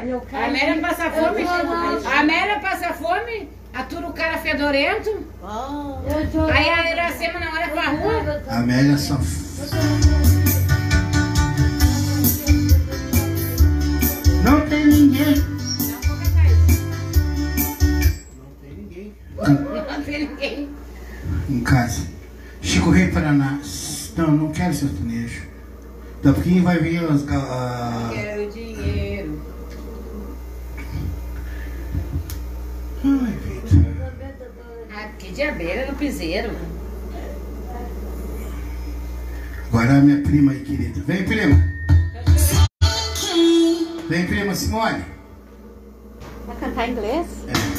A Amélia passa fome. A Amélia passa fome. Atura o cara fedorento. Aí a Iracema não olha pra rua. A Amélia só. Não tem ninguém. Não tem ninguém. Não tem ninguém. Em casa. Chico Rei Paraná. Não, não quero sertanejo. Daqui vai vir as. Ai, Vitor. Aqui de abelha no piseiro. Agora a minha prima aí, querida. Vem, prima. Vem, prima Simone. Vai cantar em inglês? É.